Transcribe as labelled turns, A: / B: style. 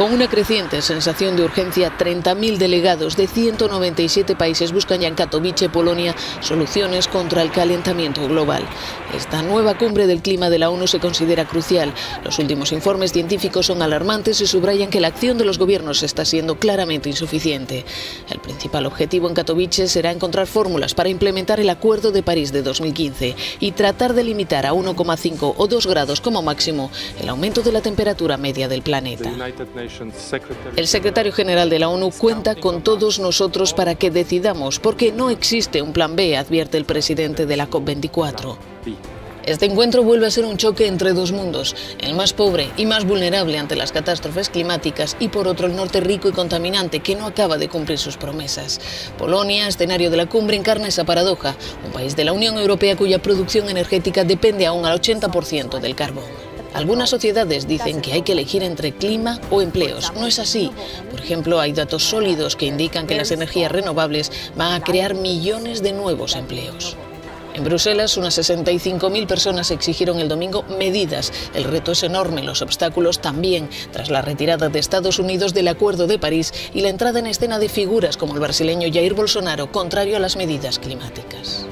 A: Con una creciente sensación de urgencia, 30.000 delegados de 197 países buscan ya en Katowice, Polonia, soluciones contra el calentamiento global. Esta nueva cumbre del clima de la ONU se considera crucial. Los últimos informes científicos son alarmantes y subrayan que la acción de los gobiernos está siendo claramente insuficiente. El principal objetivo en Katowice será encontrar fórmulas para implementar el Acuerdo de París de 2015 y tratar de limitar a 1,5 o 2 grados como máximo el aumento de la temperatura media del planeta. El secretario general de la ONU cuenta con todos nosotros para que decidamos, porque no existe un plan B, advierte el presidente de la COP24. Este encuentro vuelve a ser un choque entre dos mundos, el más pobre y más vulnerable ante las catástrofes climáticas y por otro el norte rico y contaminante que no acaba de cumplir sus promesas. Polonia, escenario de la cumbre, encarna esa paradoja, un país de la Unión Europea cuya producción energética depende aún al 80% del carbón. Algunas sociedades dicen que hay que elegir entre clima o empleos. No es así. Por ejemplo, hay datos sólidos que indican que las energías renovables van a crear millones de nuevos empleos. En Bruselas, unas 65.000 personas exigieron el domingo medidas. El reto es enorme, los obstáculos también, tras la retirada de Estados Unidos del Acuerdo de París y la entrada en escena de figuras como el brasileño Jair Bolsonaro, contrario a las medidas climáticas.